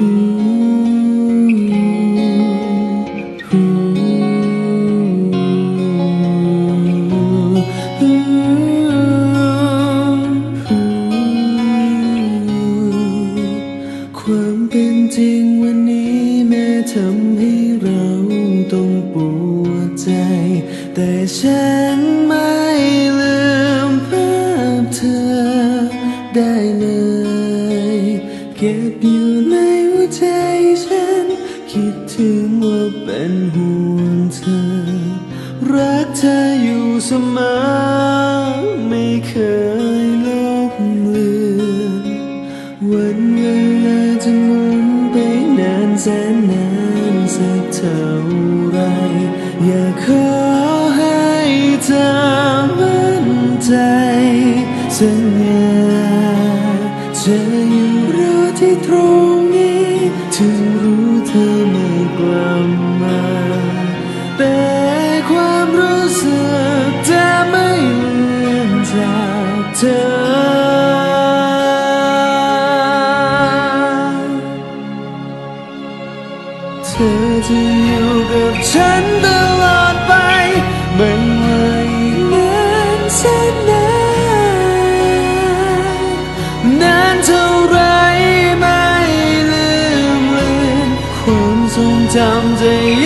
ความเป็นจริงวันนี้แม้ทำให้เราต้องปวดใจ แต่ฉันไม่ลืมภาพเธอได้เลยเก็บอยู่ ว่าเป็นห่วงเธอ รักเธออยู่เสมอ ไม่เคยลบเลือนวันเวลาจะหมุนไปนานแสนนานสักเท่าไร อยากขอให้เธอมั่นใจ เธอไม่กลับมาแต่ความรู้สึกจะไม่เลือนจากเธอเธอจะอยู่กับฉันตลอด ท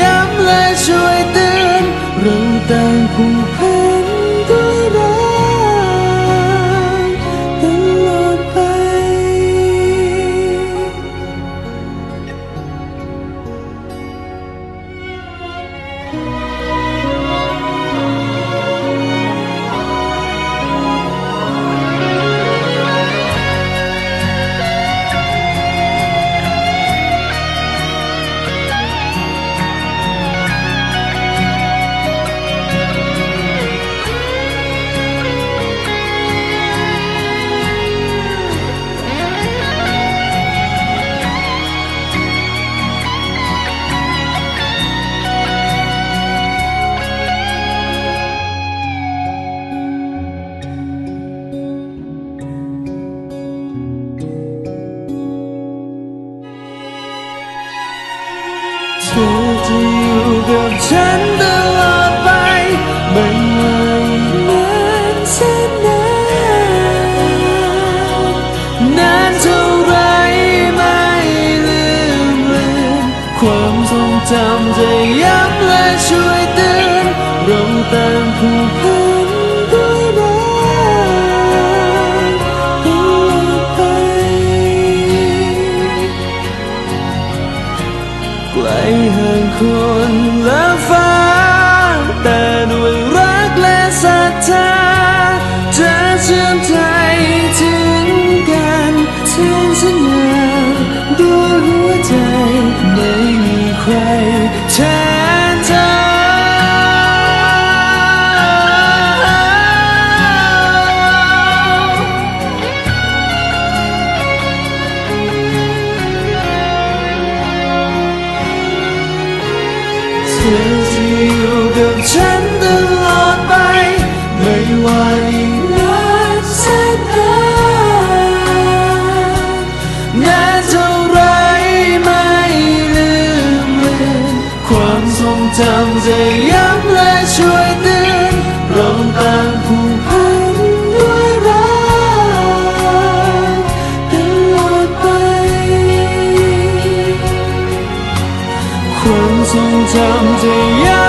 ฉันตลอดไปไม่ว่าอีกนานแสนนานนานเท่าไรไม่ลืมเลือนความทรงจำจะย้ำและช่วยเตือนเราต่างผูกพัน เธอจะอยู่กั ความทรงจำจะย้